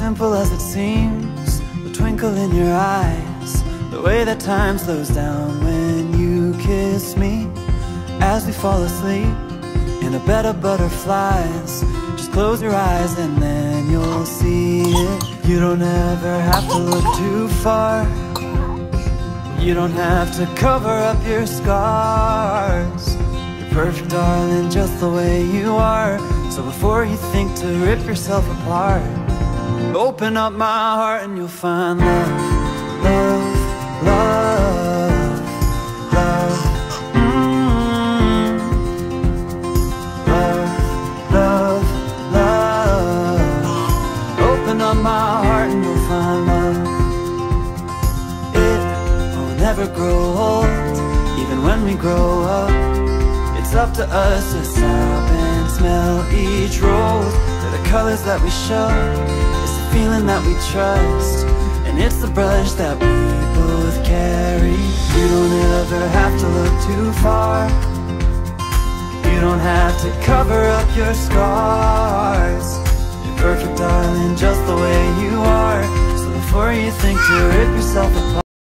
simple as it seems. The twinkle in your eyes. The way that time slows down when you kiss me. As we fall asleep in a bed of butterflies. Just close your eyes and then you'll see it. You don't ever have to look too far. You don't have to cover up your scars. You're perfect, darling, just the way you are. So before you think to rip yourself apart Open up my heart and you'll find love, love, love, love mm. Love, love, love. Open up my heart and you'll find love. It will never grow old Even when we grow up. It's up to us to stop and smell each rose colors that we show. It's the feeling that we trust. And it's the brush that we both carry. You don't ever have to look too far. You don't have to cover up your scars. You're perfect, darling, just the way you are. So before you think to rip yourself apart